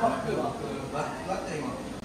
バッて今。